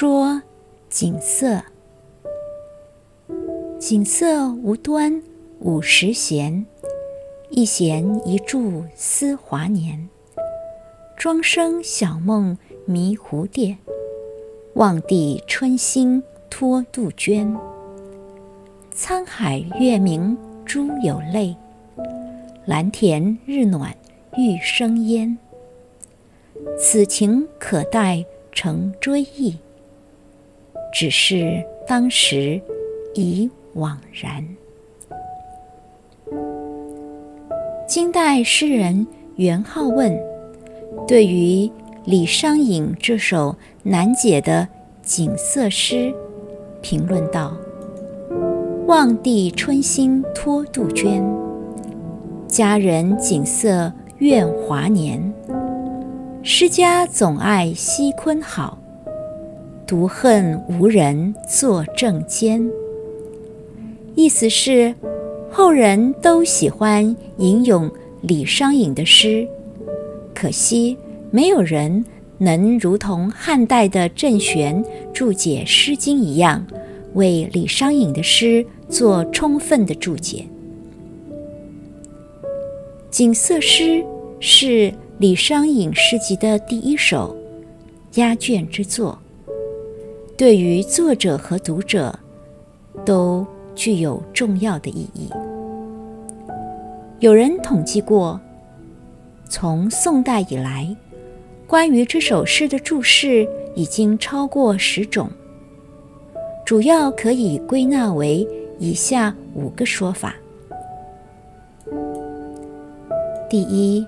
说景色，景色无端五十弦，一弦一柱思华年。庄生晓梦迷蝴蝶，望帝春心托杜鹃。沧海月明珠有泪，蓝田日暖玉生烟。此情可待成追忆，只是当时已惘然。金代诗人元好问。对于李商隐这首难解的景色诗，评论道：“望帝春心托杜鹃，佳人景色怨华年。诗家总爱西昆好，独恨无人作正笺。”意思是后人都喜欢吟咏李商隐的诗。可惜，没有人能如同汉代的郑玄注解《诗经》一样，为李商隐的诗做充分的注解。景色诗是李商隐诗集的第一首压卷之作，对于作者和读者都具有重要的意义。有人统计过。从宋代以来，关于这首诗的注释已经超过十种，主要可以归纳为以下五个说法：第一，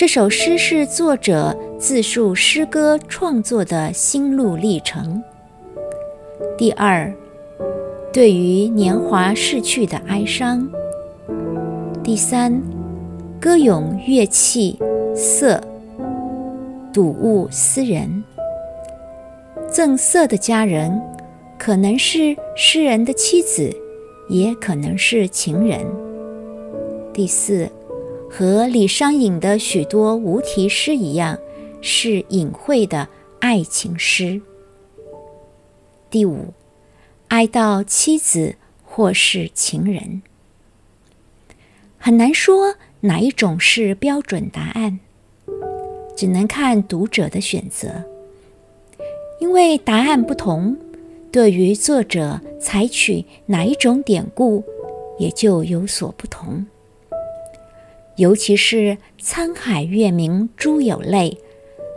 这首诗是作者自述诗歌创作的心路历程；第二，对于年华逝去的哀伤；第三。歌咏乐器色，睹物思人。赠色的佳人，可能是诗人的妻子，也可能是情人。第四，和李商隐的许多无题诗一样，是隐晦的爱情诗。第五，哀悼妻子或是情人，很难说。哪一种是标准答案？只能看读者的选择。因为答案不同，对于作者采取哪一种典故，也就有所不同。尤其是“沧海月明珠有泪，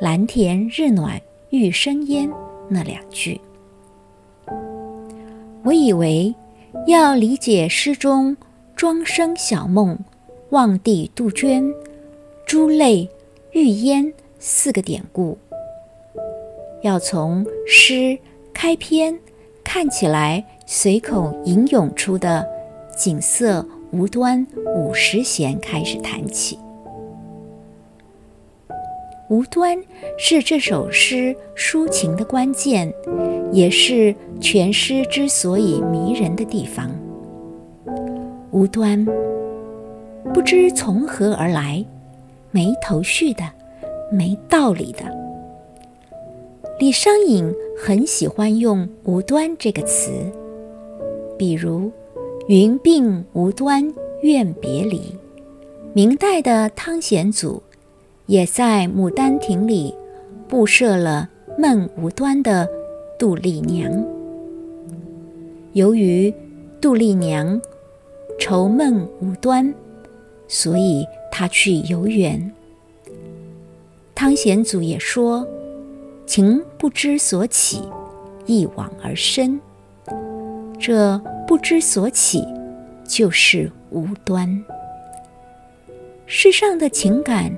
蓝田日暖玉生烟”那两句，我以为要理解诗中“庄生晓梦”。望帝杜鹃、珠泪玉烟四个典故，要从诗开篇看起来随口吟咏出的景色无端五十弦开始弹起。无端是这首诗抒情的关键，也是全诗之所以迷人的地方。无端。不知从何而来，没头绪的，没道理的。李商隐很喜欢用“无端”这个词，比如“云鬓无端怨别离”。明代的汤显祖也在《牡丹亭》里布设了梦无端的杜丽娘。由于杜丽娘愁梦无端。所以她去游园。汤显祖也说：“情不知所起，一往而深。”这不知所起，就是无端。世上的情感，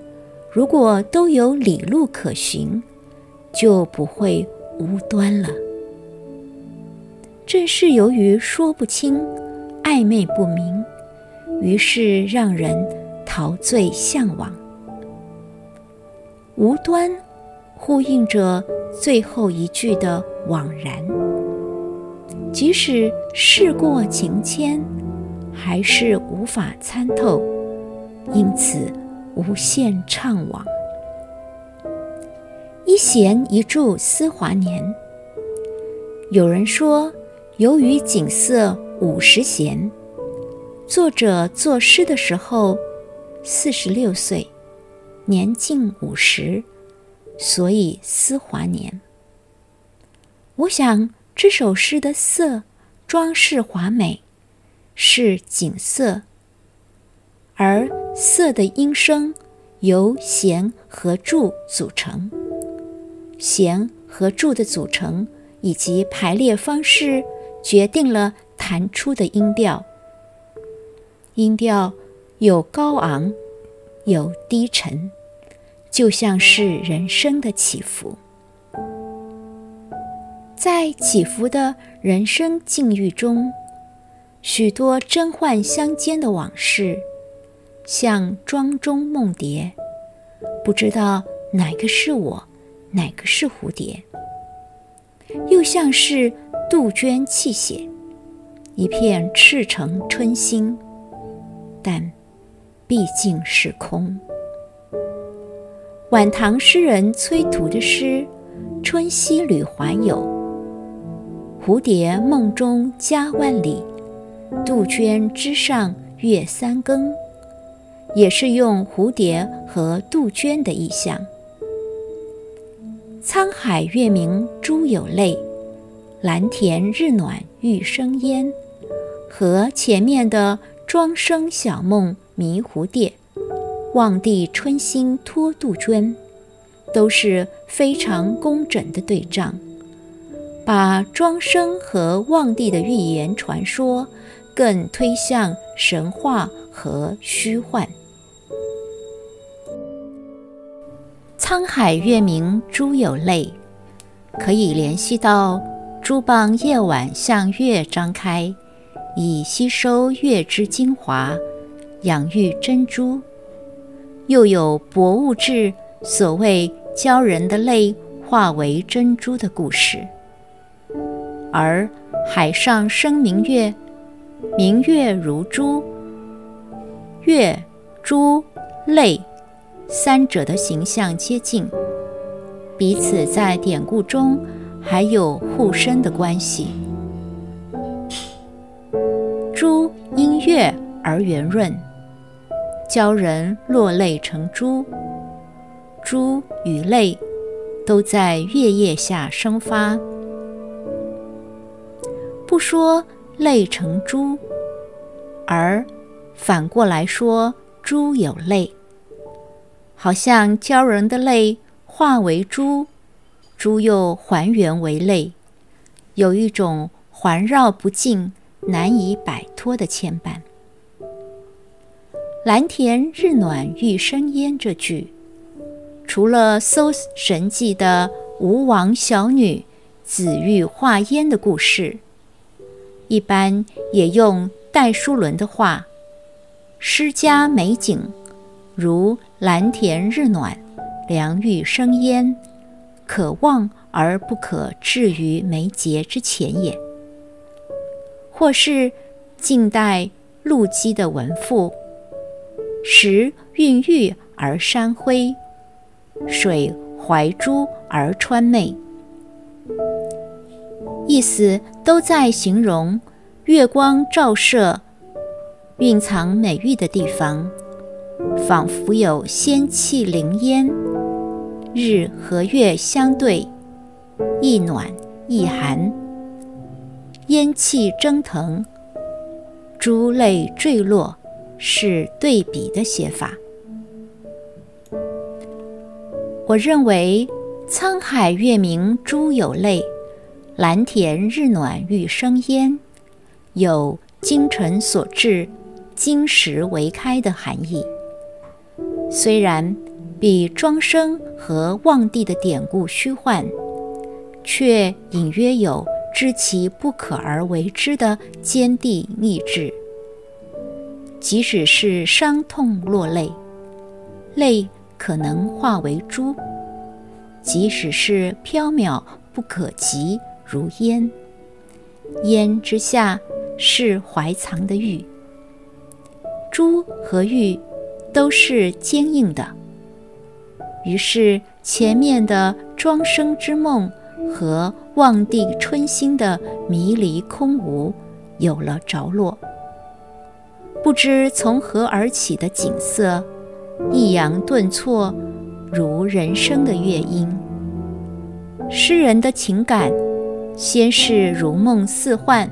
如果都有理路可循，就不会无端了。正是由于说不清，暧昧不明。于是让人陶醉向往，无端呼应着最后一句的惘然。即使事过境迁，还是无法参透，因此无限怅惘。一弦一柱思华年，有人说，由于景色五十弦，作者作诗的时候四十六岁，年近五十，所以思华年。我想这首诗的色装饰华美，是景色，而色的音声由弦和柱组成，弦和柱的组成。以及排列方式决定了弹出的音调。音调有高昂，有低沉，就像是人生的起伏。在起伏的人生境遇中，许多真幻相间的往事，像庄中梦蝶，不知道哪个是我，哪个是蝴蝶。又像是杜鹃泣血，一片赤诚春心，但毕竟是空。晚唐诗人崔涂的诗《春溪旅华》有“蝴蝶梦中家万里，杜鹃枝上月三更”，也是用蝴蝶和杜鹃的意象。沧海月明珠有泪，蓝田日暖玉生烟。和前面的庄生晓梦迷蝴蝶，望帝春心托杜鹃，都是非常工整的对仗，把庄生和望帝的寓言传说更推向神话和虚幻。沧海月明珠有泪，可以联系到珠蚌夜晚向月张开，以吸收月之精华，养育珍珠；又有博物志所谓鲛人的泪化为珍珠的故事。而海上生明月，明月如珠，月、珠、泪。三者的形象接近，彼此在典故中还有互生的关系。珠因月而圆润，鲛人落泪成珠，珠与泪都在月夜下生发。不说泪成珠，而反过来说珠有泪。好像鲛人的泪化为珠，珠又还原为泪，有一种环绕不尽、难以摆脱的牵绊。蓝田日暖玉生烟这句，除了《搜神记》的吴王小女紫玉化烟的故事，一般也用戴叔伦的话：“诗家美景。”如蓝田日暖，凉玉生烟，可望而不可至于眉睫之前也。或是晋代陆机的文赋：时韵玉而山辉，水怀珠而川媚，意思都在形容月光照射蕴藏美玉的地方。仿佛有仙气凌烟，日和月相对，一暖一寒，烟气蒸腾，珠泪坠落，是对比的写法。我认为“沧海月明珠有泪，蓝田日暖玉生烟”有精诚所至、金石为开的含义。虽然比庄生和望帝的典故虚幻，却隐约有知其不可而为之的坚定意志。即使是伤痛落泪，泪可能化为珠；即使是缥缈不可及如烟，烟之下是怀藏的玉。珠和玉。都是坚硬的。于是前面的庄生之梦和望帝春心的迷离空无有了着落。不知从何而起的景色，抑扬顿挫，如人生的乐音。诗人的情感，先是如梦似幻，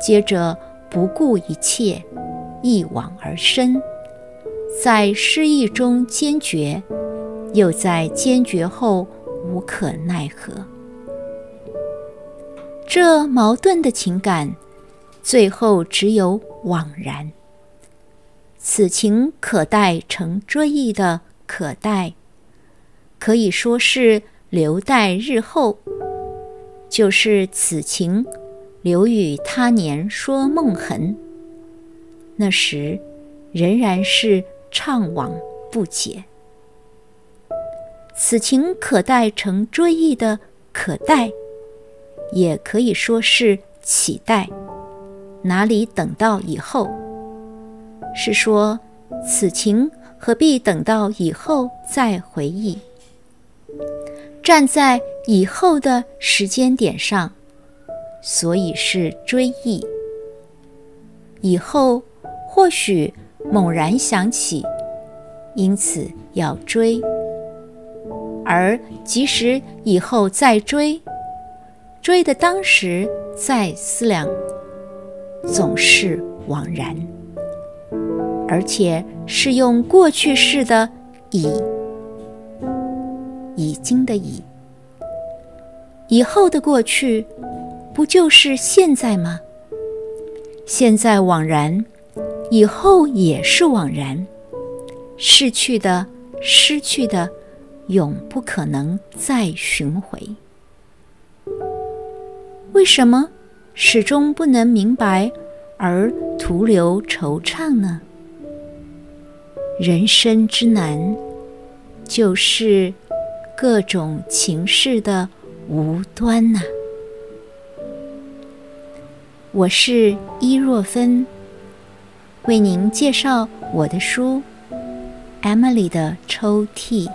接着不顾一切，一往而深，在失意中坚决，又在坚决后无可奈何。这矛盾的情感，最后只有惘然。此情可待成追忆的可待，可以说是留待日后。就是此情留与他年说梦痕，那时仍然是怅惘不解。此情可待成追忆的可待。也可以说是期待，哪里等到以后？是说此情何必等到以后再回忆？站在以后的时间点上，所以是追忆。以后或许猛然想起，因此要追。而即使以后再追。追的当时再思量，总是枉然，而且是用过去式的“已”，已经的“已”。以后的过去，不就是现在吗？现在枉然，以后也是枉然。逝去的、失去的，永不可能再寻回。为什么始终不能明白，而徒留惆怅呢？人生之难，就是各种情事的无端呐。我是伊若芬，为您介绍我的书《Emily 的抽屉》。